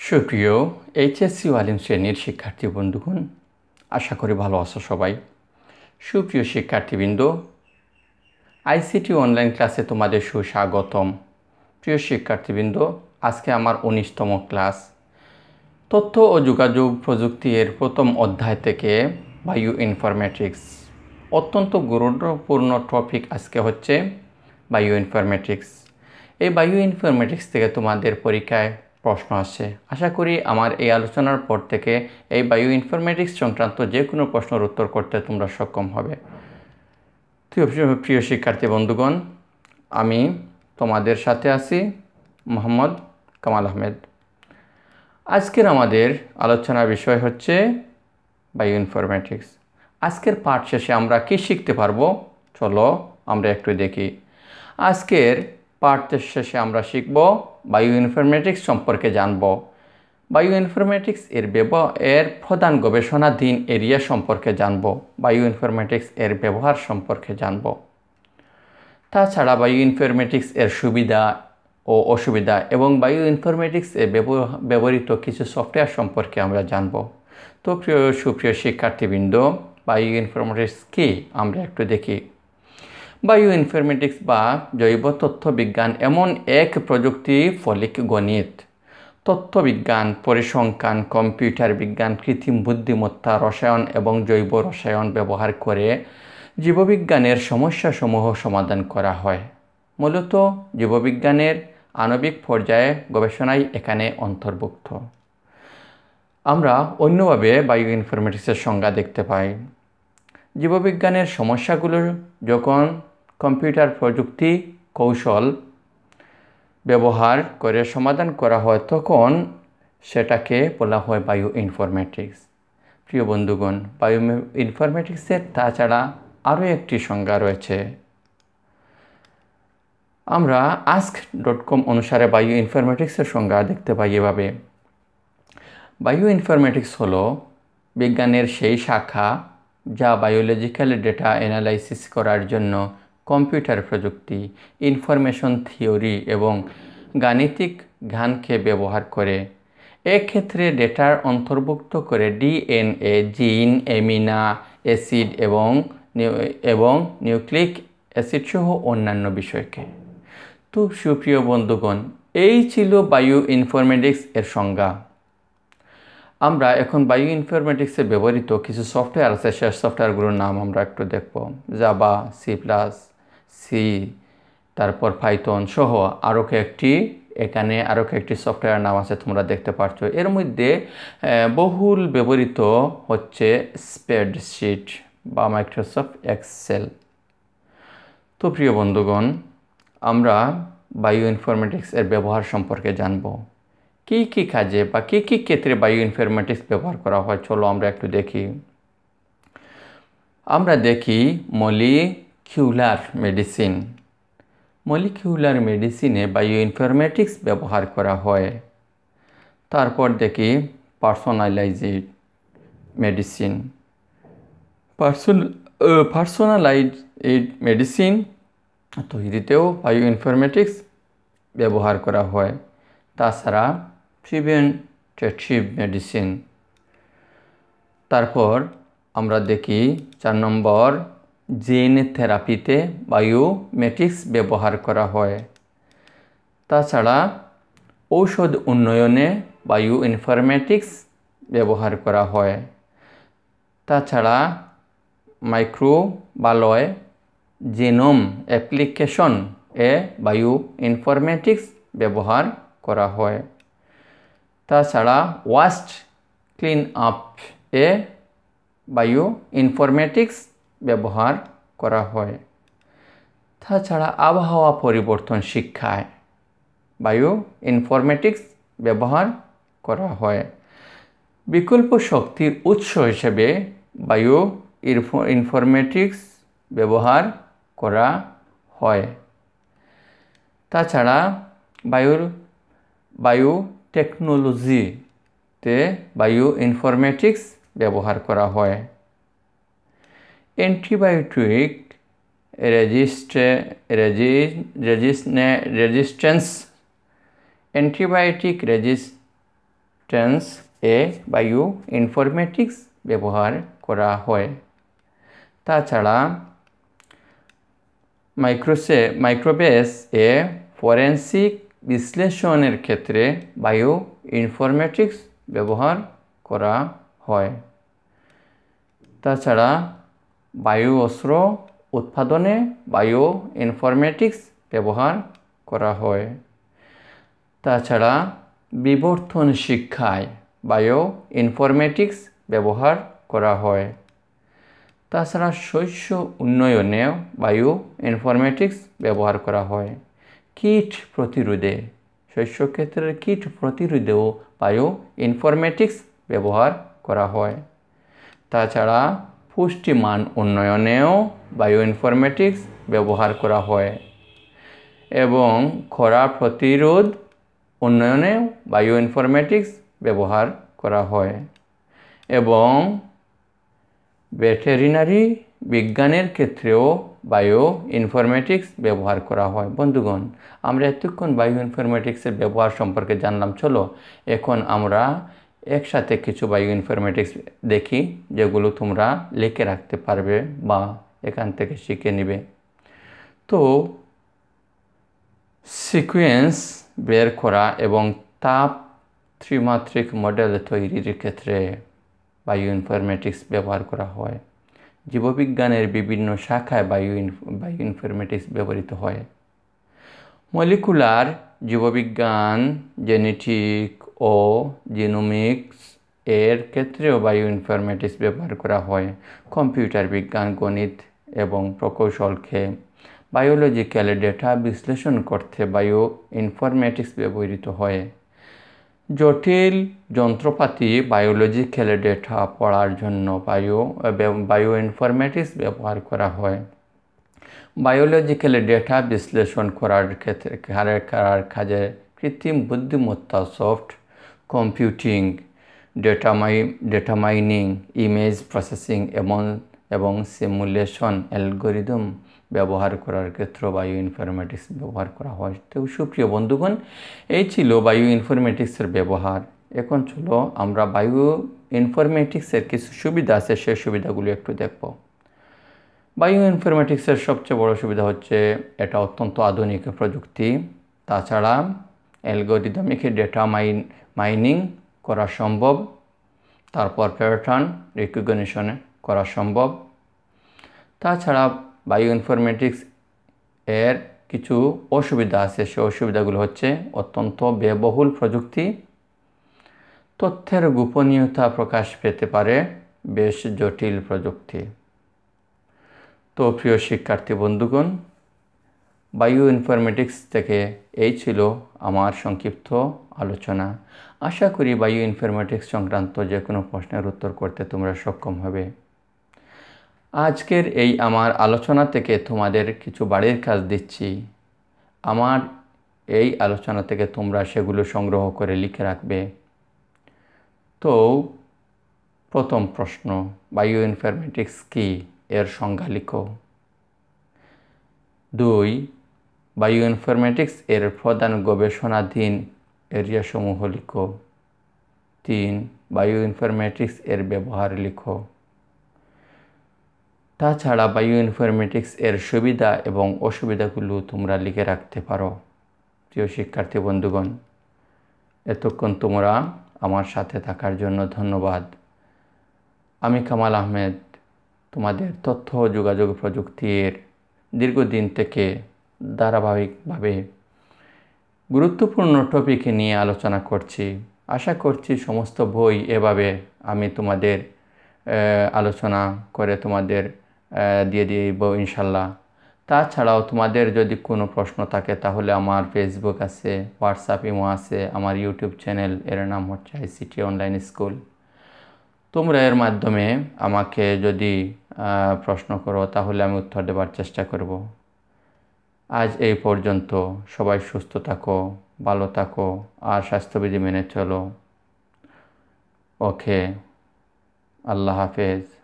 সুপ্রিয় এইচএসসি ওয়ালিম শ্রেণির শিক্ষার্থী বন্ধুগণ, আশা করি ভালো আছো সবাই। সুপ্রিয় শিক্ষার্থীবৃন্দ, আইসিটি অনলাইন ক্লাসে তোমাদের সুস্বাগতম। প্রিয় শিক্ষার্থীবৃন্দ, আজকে আমার উনিশতম ক্লাস। তথ্য ও যোগাযোগ প্রযুক্তি এর প্রথম অধ্যায় থেকে বায়ু ইনফরমেটিক্স অত্যন্ত গুরুত্বপূর্ণ টপিক আজকে হচ্ছে বায়ু ইনফরমেটিক্স এই বায়ু ইনফরমেটিক্স থেকে তোমাদের পরীক্ষায় প্রশ্ন আসছে। আশা করি আমার এই আলোচনার পর থেকে এই বায়ো ইনফরমেটিক্স সংক্রান্ত যে কোনো প্রশ্নের উত্তর করতে তোমরা সক্ষম হবে। প্রিয় শিক্ষার্থী বন্ধুগণ, আমি তোমাদের সাথে আছি মোহাম্মদ কামাল আহমেদ। আজকের আমাদের আলোচনার বিষয় হচ্ছে বায়ো ইনফরমেটিক্স আজকের পাঠ শেষে আমরা কী শিখতে পারব? চলো আমরা একটু দেখি। আজকের পাঠের শেষে আমরা শিখব বায়ো ইনফরমেটিক্স সম্পর্কে জানব। বায়ো ইনফরমেটিক্স এর ব্যব এর প্রধান গবেষণাধীন এরিয়া সম্পর্কে জানব। বায়ো ইনফরমেটিক্স এর ব্যবহার সম্পর্কে জানব। তাছাড়া বায়ো ইনফরমেটিক্স এর সুবিধা ও অসুবিধা এবং বায়ো ইনফরমেটিক্স এ ব্যবহৃত কিছু সফটওয়্যার সম্পর্কে আমরা জানব। তো প্রিয় সুপ্রিয় শিক্ষার্থীবৃন্দ বায়ো ইনফরমেটিক্স কী আমরা একটু দেখি। বায়ো ইনফরমেটিক্স বা জৈব তথ্য বিজ্ঞান এমন এক প্রযুক্তি ফলিক গণিত। তথ্যবিজ্ঞান, পরিসংখ্যান, কম্পিউটার বিজ্ঞান, কৃত্রিম বুদ্ধিমত্তা, রসায়ন এবং জৈব রসায়ন ব্যবহার করে জীববিজ্ঞানের সমস্যাসমূহ সমাধান করা হয়। মূলত জীববিজ্ঞানের আণবিক পর্যায়ে গবেষণাই এখানে অন্তর্ভুক্ত। আমরা অন্যভাবে বায়ো ইনফরমেটিক্সের সংজ্ঞা দেখতে পাই। জীববিজ্ঞানের সমস্যাগুলো যখন কম্পিউটার প্রযুক্তি কৌশল ব্যবহার করে সমাধান করা হয় তখন সেটাকে বলা হয় বায়ো ইনফরমেটিক্স প্রিয় বন্ধুগণ বায়ো ইনফরমেটিক্সের তাছাড়া আরও একটি সংজ্ঞা রয়েছে। আমরা আস্ক ডট কম অনুসারে বায়ো ইনফরমেটিক্সের সংজ্ঞা দেখতে পাই এভাবে। বায়ো ইনফরমেটিক্স হল বিজ্ঞানের সেই শাখা যা বায়োলজিক্যাল ডেটা অ্যানালাইসিস করার জন্য কম্পিউটার প্রযুক্তি, ইনফরমেশন থিওরি এবং গাণিতিক জ্ঞানকে ব্যবহার করে। এক্ষেত্রে ডেটার অন্তর্ভুক্ত করে ডিএনএ, জিন এমিনা অ্যাসিড এবং এবং নিউক্লিক অ্যাসিড সহ অন্যান্য বিষয়কে। তো সুপ্রিয় বন্ধুগণ, এই ছিল বায়ো ইনফরমেটিক্স এর সংজ্ঞা। আমরা এখন বায়ো ইনফরমেটিক্সে ব্যবহৃত কিছু সফটওয়্যার আছে, সে সফটওয়্যারগুলোর নাম আমরা একটু দেখব। জাবা সি প্লাস সি তারপর ফাইথন সহ আরও কয়েকটি, এখানে আরও কয়েকটি সফটওয়্যার নাম আছে, তোমরা দেখতে পাচ্ছ এর মধ্যে বহুল ব্যবহৃত হচ্ছে স্প্রেডশিট বা মাইক্রোসফট এক্সেল তো প্রিয় বন্ধুগণ, আমরা বায়ো ইনফরমেটিক্স এর ব্যবহার সম্পর্কে জানব। কী কী কাজে বা কী কী ক্ষেত্রে বায়ো ইনফরমেটিক্স ব্যবহার করা হয়, চলো আমরা একটু দেখি। আমরা দেখি মলিকিউলার মেডিসিন মলিকিউলার মেডিসিনে বায়ো ইনফরমেটিক্স ব্যবহার করা হয়। তারপর দেখি personalised medicine person personalised medicine তৈরিতেও বায়ো ইনফরমেটিক্স ব্যবহার করা হয়। তাছাড়া প্রিভেন্টেটিভ মেডিসিন তারপর আমরা দেখি চার নম্বর জেন থেরাপিতে বায়োমেটিক্স ব্যবহার করা হয়। তাছাড়া ঔষধ উন্নয়নে বায়ো ইনফরমেটিক্স ব্যবহার করা হয়। তাছাড়া মাইক্রোবালয় জেনোম অ্যাপ্লিকেশন এ বায়ো ইনফরমেটিক্স ব্যবহার করা হয়। তাছাড়া ওয়াস্ট ক্লিন আপ এ বায়ো ইনফরমেটিক্স ব্যবহার করা হয়। তাছাড়া আবহাওয়া পরিবর্তন শিক্ষায় বায়ো ইনফরমেটিক্স ব্যবহার করা হয়। বিকল্প শক্তির উৎস হিসেবে বায়ো ইনফরমেটিক্স ব্যবহার করা হয়। তাছাড়া বায়ুর বায়ো টেকনোলজিতে বায়ো ইনফরমেটিক্স ব্যবহার করা হয়। অ্যান্টিবায়োটিক রেজিস্টে রেজি রেজিস্ট্যান্স অ্যান্টিবায়োটিক রেজিস টেন্স এ বায়ু ইনফরমেটিক্স ব্যবহার করা হয়। তাছাড়া মাইক্রোসে মাইক্রোবেস এ ফরেন্সিক বিশ্লেষণের ক্ষেত্রে বায়ো ইনফরমেটিক্স ব্যবহার করা হয়। তাছাড়া বায়ু অস্ত্র উৎপাদনে বায়ো ইনফরমেটিক্স ব্যবহার করা হয়। তাছাড়া বিবর্তন শিক্ষায় বায়ো ইনফরমেটিক্স ব্যবহার করা হয়। তাছাড়া শস্য উন্নয়নেও বায়ো ইনফরমেটিক্স ব্যবহার করা হয়। কীট প্রতিরোধে শস্য ক্ষেত্রের কীট প্রতিরোধেও বায়ো ইনফরমেটিক্স ব্যবহার করা হয়। তাছাড়া পুষ্টিমান উন্নয়নেও বায়ো ইনফরমেটিক্স ব্যবহার করা হয় এবং খরা প্রতিরোধ উন্নয়নেও বায়ো ইনফরমেটিক্স ব্যবহার করা হয় এবং ভেটেরিনারি বিজ্ঞানের ক্ষেত্রেও বায়ো ইনফরমেটিক্স ব্যবহার করা হয়। বন্ধুগণ, আমরা এতক্ষণ বায়ো ইনফরমেটিক্সের ব্যবহার সম্পর্কে জানলাম। চলো, এখন আমরা একসাথে কিছু বায়ো ইনফরমেটিক্স দেখি, যেগুলো তোমরা লিখে রাখতে পারবে বা এখান থেকে শিখে নিবে। তো সিকুয়েন্স বের করা এবং তাপ ত্রিমাত্রিক মডেল তৈরির ক্ষেত্রে বায়ো ইনফরমেটিক্স ব্যবহার করা হয়। জীববিজ্ঞানের বিভিন্ন শাখায় বায়ো বায়ো ইনফরমেটিক্স ব্যবহৃত হয়। মলিকুলার জীববিজ্ঞান জেনেটিক ও জিনোমিক্স এর ক্ষেত্রেও বায়ো ইনফরমেটিক্স ব্যবহার করা হয় কম্পিউটার বিজ্ঞান গণিত এবং প্রকৌশলকে বায়োলজিক্যাল ডেটা বিশ্লেষণ করতে বায়ো ইনফরমেটিক্স ব্যবহৃত হয় জটিল যন্ত্রপাতি বায়োলজিক্যাল ডেটা পড়ার জন্য বায়ো বায়ো ইনফরমেটিক্স ব্যবহার করা হয় বায়োলজিক্যাল ডেটা বিশ্লেষণ করার ক্ষেত্রে করার কাজে কৃত্রিম বুদ্ধিমত্তা সফট কম্পিউটিং ডেটা মাই ডেটা মাইনিং ইমেজ প্রসেসিং এবং এবং সিমুলেশন অ্যালগোরিদম ব্যবহার করার ক্ষেত্রে বায়ো ইনফরমেটিক্স ব্যবহার করা হয়। তো সুপ্রিয় বন্ধুগণ, এই ছিল বায়ো ইনফরমেটিক্সের ব্যবহার। এখন চলো আমরা বায়ো ইনফরমেটিক্সের কিছু সুবিধা আছে সেই সুবিধাগুলো একটু দেখব। বায়ো ইনফরমেটিক্সের সবচেয়ে বড় সুবিধা হচ্ছে এটা অত্যন্ত আধুনিক প্রযুক্তি। তাছাড়া অ্যালগোরিদমিক ডেটা মাইন, মাইনিং করা সম্ভব, তারপর প্যাটার্ন রিকগনিশন করা সম্ভব। তাছাড়া বায়ো ইনফরমেটিক্স এর কিছু অসুবিধা আছে, সে অসুবিধাগুলো হচ্ছে অত্যন্ত ব্যয়বহুল প্রযুক্তি। তথ্যের গোপনীয়তা প্রকাশ পেতে পারে বেশ জটিল প্রযুক্তি। তো প্রিয় শিক্ষার্থী বন্ধুগণ বায়ো ইনফরমেটিক্স থেকে এই ছিল আমার সংক্ষিপ্ত আলোচনা। আশা করি বায়ো ইনফরমেটিক্স সংক্রান্ত যে কোনো প্রশ্নের উত্তর করতে তোমরা সক্ষম হবে। আজকের এই আমার আলোচনা থেকে তোমাদের কিছু বাড়ির কাজ দিচ্ছি। আমার এই আলোচনা থেকে তোমরা সেগুলো সংগ্রহ করে লিখে রাখবে। তো, প্রথম প্রশ্ন বায়ো ইনফরমেটিক্স কি? এর সংজ্ঞা লিখো। দুই বায়ো ইনফরমেটিক্স এর প্রধান গবেষণাধীন এরিয়াসমূহ লিখো। তিন বায়ো ইনফরমেটিক্স এর ব্যবহার লিখো। তাছাড়া বায়ো ইনফরমেটিক্স এর সুবিধা এবং অসুবিধাগুলো তোমরা লিখে রাখতে পারো। প্রিয় শিক্ষার্থী বন্ধুগণ, এতক্ষণ তোমরা আমার সাথে থাকার জন্য ধন্যবাদ। আমি কামাল আহমেদ। তোমাদের তথ্য যোগাযোগ প্রযুক্তির দীর্ঘদিন থেকে ধারাবাহিকভাবে গুরুত্বপূর্ণ টপিক নিয়ে আলোচনা করছি। আশা করছি সমস্ত বই এভাবে আমি তোমাদের আলোচনা করে তোমাদের দিয়ে দিব ইনশাল্লাহ। তাছাড়াও তোমাদের যদি কোনো প্রশ্ন থাকে তাহলে আমার ফেসবুক আছে হোয়াটসঅ্যাপ ইমো আছে, আমার ইউটিউব চ্যানেল এর নাম হচ্ছে আইসিটি অনলাইন স্কুল তোমরা এর মাধ্যমে আমাকে যদি প্রশ্ন করো তাহলে আমি উত্তর দেওয়ার চেষ্টা করব। আজ এই পর্যন্ত। সবাই সুস্থ থাকো, ভালো থাকো, আর স্বাস্থ্যবিধি মেনে চলো। ওকে, আল্লাহ হাফেজ।